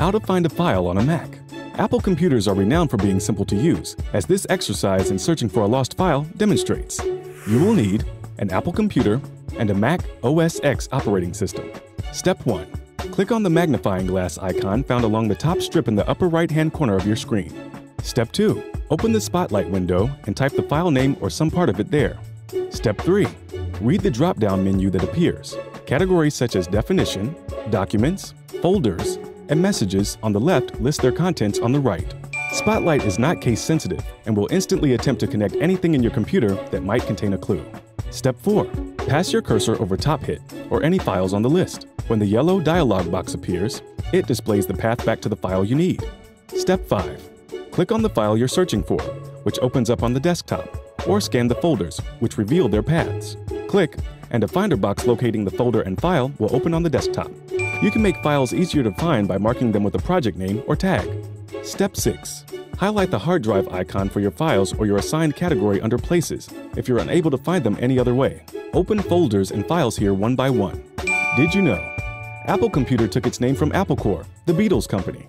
How to find a file on a Mac. Apple computers are renowned for being simple to use, as this exercise in searching for a lost file demonstrates. You will need an Apple computer and a Mac OS X operating system. Step 1. Click on the magnifying glass icon found along the top strip in the upper right-hand corner of your screen. Step 2. Open the Spotlight window and type the file name or some part of it there. Step 3. Read the drop-down menu that appears. Categories such as Definition, Documents, Folders, and Messages on the left list their contents on the right. Spotlight is not case sensitive and will instantly attempt to connect anything in your computer that might contain a clue. Step 4. Pass your cursor over Top Hit or any files on the list. When the yellow dialog box appears, it displays the path back to the file you need. Step 5. Click on the file you're searching for, which opens up on the desktop, or scan the folders, which reveal their paths. Click, and a finder box locating the folder and file will open on the desktop. You can make files easier to find by marking them with a project name or tag. Step 6. Highlight the hard drive icon for your files or your assigned category under Places if you're unable to find them any other way. Open folders and files here one by one. Did you know? Apple Computer took its name from Apple Corps, the Beatles company.